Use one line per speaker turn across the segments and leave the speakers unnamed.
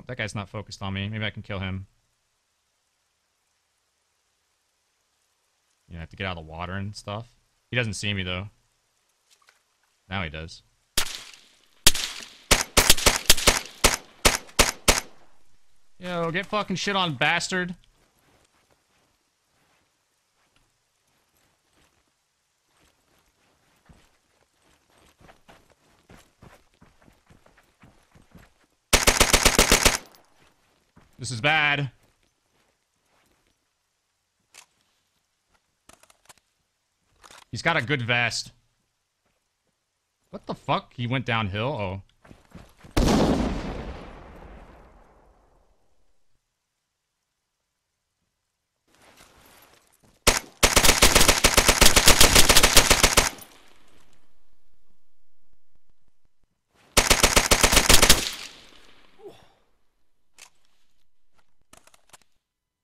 Oh, that guy's not focused on me. Maybe I can kill him. You know, I have to get out of the water and stuff. He doesn't see me, though. Now he does. Yo, get fucking shit on, bastard. This is bad. He's got a good vest. What the fuck? He went downhill? Oh.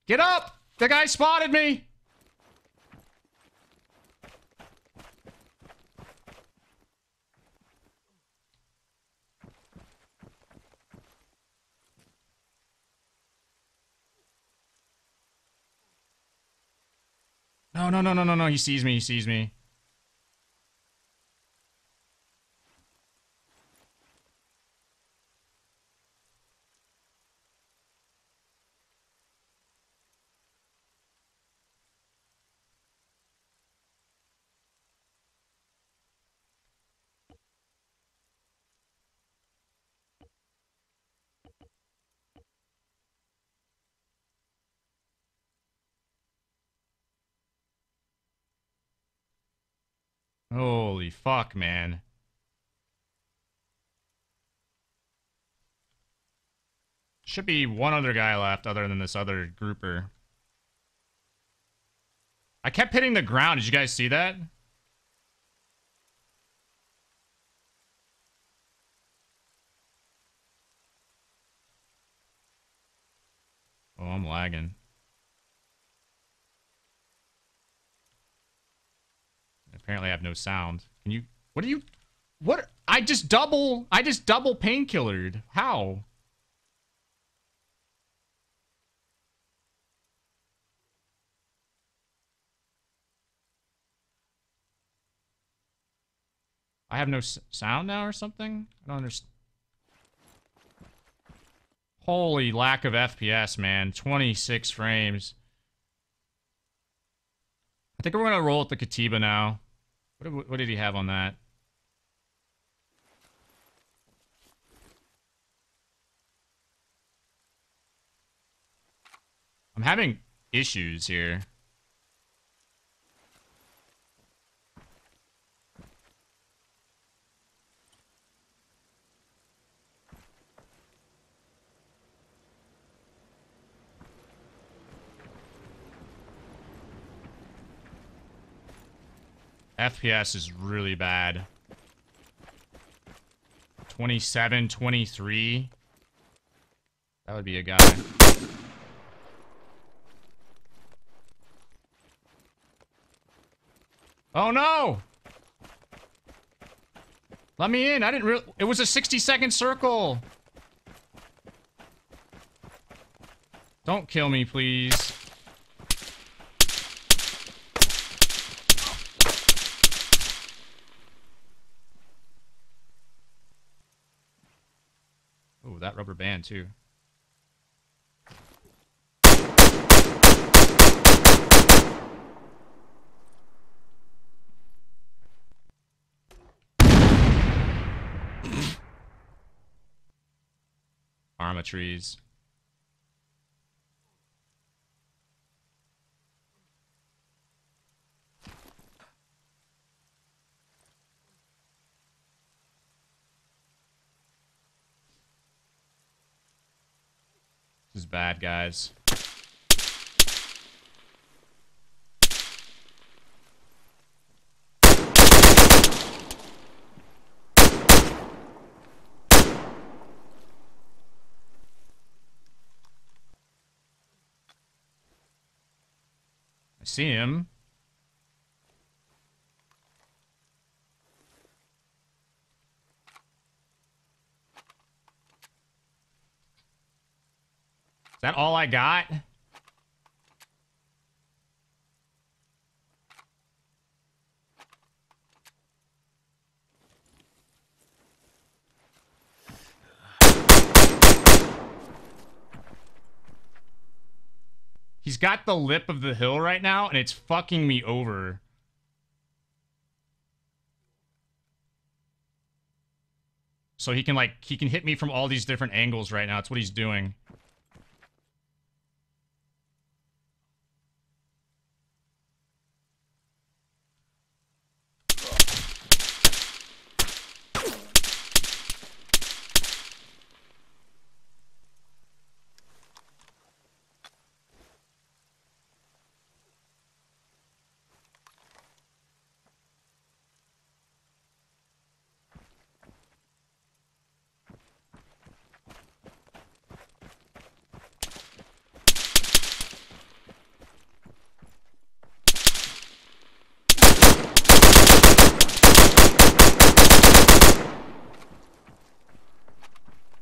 Get up! The guy spotted me! No, no, no, no, no, no. He sees me. He sees me. Holy fuck, man. Should be one other guy left other than this other grouper. I kept hitting the ground. Did you guys see that? Oh, I'm lagging. Apparently I have no sound. Can you... What are you... What? I just double... I just double painkillered. How? I have no sound now or something? I don't understand. Holy lack of FPS, man. 26 frames. I think we're going to roll with the Katiba now. What, what did he have on that? I'm having issues here. FPS is really bad. 27, 23. That would be a guy. Oh no! Let me in. I didn't really. It was a 60 second circle. Don't kill me, please. That rubber band too. Arma trees. Bad, guys. I see him. That all I got? He's got the lip of the hill right now, and it's fucking me over. So he can, like, he can hit me from all these different angles right now. That's what he's doing.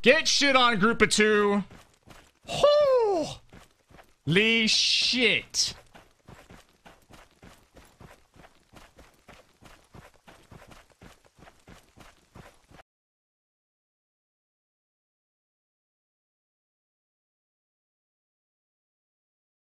Get shit on, group of two. Holy shit.